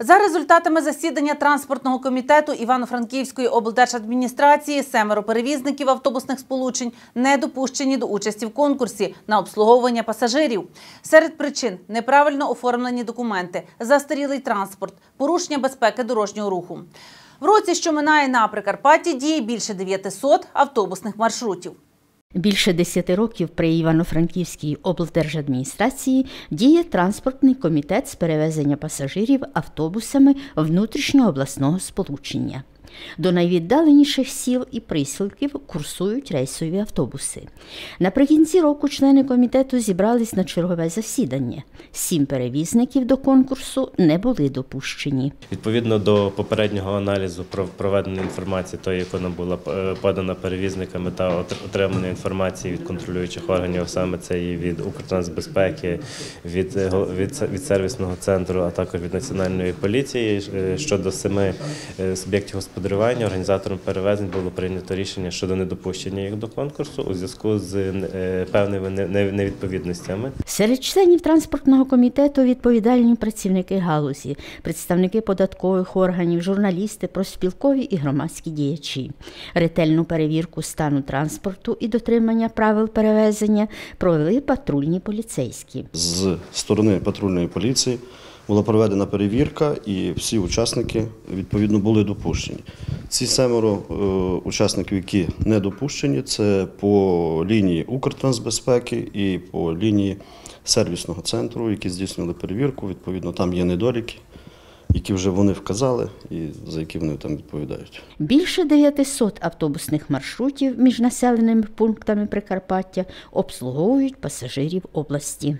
За результатами засідання транспортного комітету Івано-Франківської облдержадміністрації семеро перевізників автобусних сполучень не допущені до участі в конкурсі на обслуговування пасажирів. Серед причин неправильно оформлені документи, застарілий транспорт, порушення безпеки дорожнього руху. В році, що минає на Прикарпатті, діє більше 900 автобусних маршрутів. Більше 10 років при Івано-Франківській облдержадміністрації діє транспортний комітет з перевезення пасажирів автобусами внутрішньообласного сполучення. До найвіддаленіших сіл і присілків курсують рейсові автобуси. Наприкінці року члени комітету зібрались на чергове засідання. Сім перевізників до конкурсу не були допущені. Відповідно до попереднього аналізу про проведеної інформації, тої, яка нам була е, подана перевізниками та от- отриманої інформації від контролюючих органів, саме це і від Укртрансбезпеки, від, е, від, від сервісного центру, а також від національної поліції е, щодо семи суб'єктів господарювання, організатором перевезень було прийнято рішення щодо недопущення їх до конкурсу у зв'язку з е, певними не- не- невідповідностями. Серед членів транспортного комітету відповідальні працівники галузі, представники податкових органів, журналісти, проспілкові і громадські діячі. Ретельну перевірку стану транспорту і дотримання правил перевезення провели патрульні поліцейські. З сторони патрульної поліції була проведена перевірка, і всі учасники відповідно були допущені. Ці семеро е, учасників, які не допущені, це по лінії Укртрансбезпеки і по лінії сервісного центру, які здійснили перевірку. Відповідно, там є недоліки, які вже вони вказали і за які вони там відповідають. Більше 900 автобусних маршрутів між населеними пунктами Прикарпаття обслуговують пасажирів області.